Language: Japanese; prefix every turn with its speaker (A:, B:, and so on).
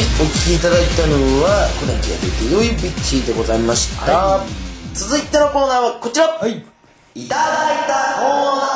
A: きいただいたのは小田切が出て良いビッチでございました、続いてのコーナーはこちら、
B: はい。
A: いただいたコーナー。